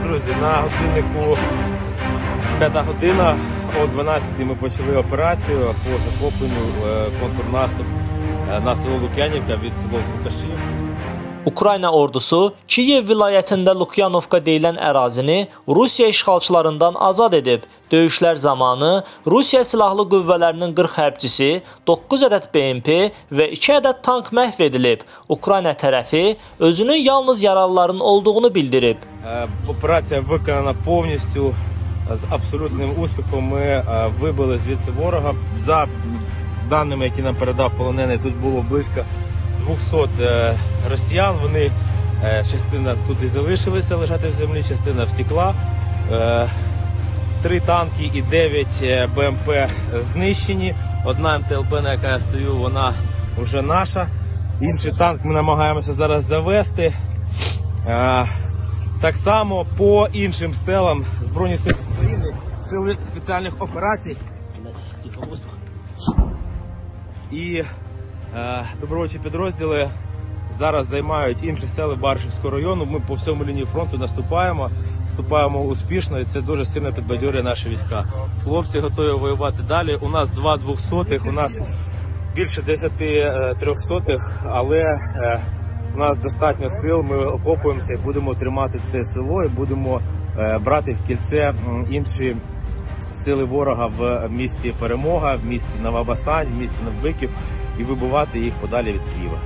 друзі, на годиннику 5 година. О 12 ми почали операцію по захопленню е, контрнаступ е, на село Лук'янівка від село Лукашів. Ukrayna ordusu Kiyev vilayətində Lukyanovka deyilən ərazini Rusiya işğalçılarından azad edib. Döyüşlər zamanı Rusiya silahlı qüvvələrinin 40 hərbçisi, 9 ədəd BMP və 2 ədəd tank məhv edilib. Ukrayna tərəfi özünün yalnız yaralıların olduğunu bildirib. Е, Операція виконана повністю з абсолютним успіхом. Ми е, вибили звідси ворога. За даними, які нам передав полонений, тут було близько 200 е, росіян. Вони е, частина тут і залишилися лежати в землі, частина втекла. Е, Три танки і 9 е, БМП знищені. Одна МТЛБ, на яка я стою, вона вже наша. Інший танк ми намагаємося зараз завести. Так само по іншим селам Збройні Сили України, сили спеціальних операцій і добровольчі підрозділи зараз займають інші сели Баршівського району. Ми по всьому лінії фронту наступаємо, наступаємо успішно, і це дуже сильно підбадьорює наші війська. Хлопці готові воювати далі. У нас два двохсотих, у нас більше 10 е, трьохсотих, але е, у нас достатньо сил. Ми окопуємося і будемо тримати це село і будемо е, брати в кільце інші сили ворога в місті Перемога, в місті Новобасань, в місті Новбиків і вибивати їх подалі від Києва.